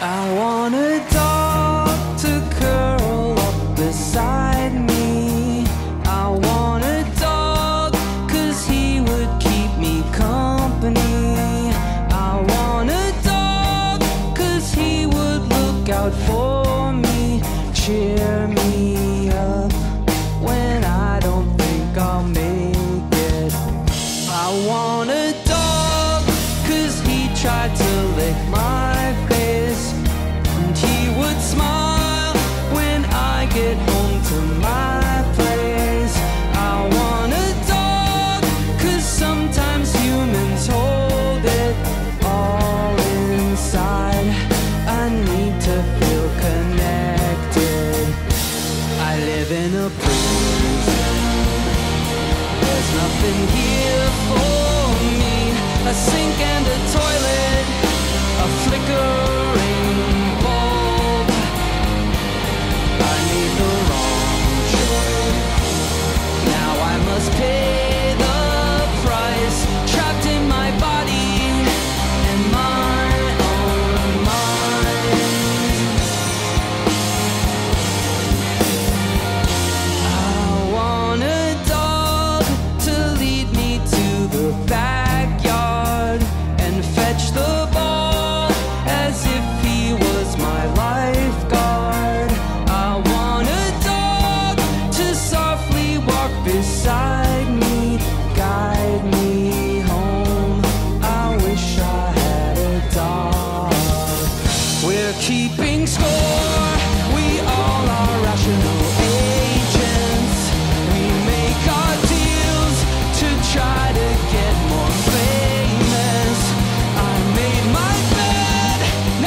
I want a dog to curl up beside me. I want a dog cause he would keep me company. I want a dog cause he would look out for me, cheer me up when I don't think I'll make it. I want a dog cause he tried to lick my sink and a beside me, guide me home. I wish I had a dog. We're keeping score, we all are rational agents. We make our deals to try to get more famous. I made my bed,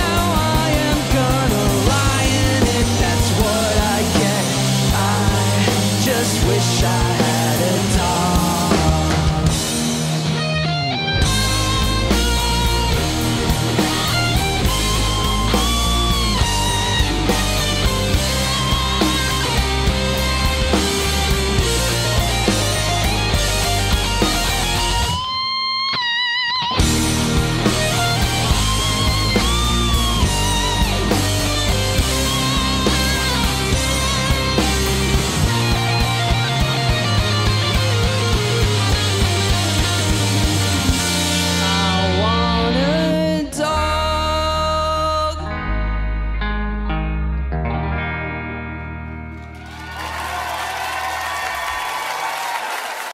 now I am gonna lie in it. That's what I get. I just wish I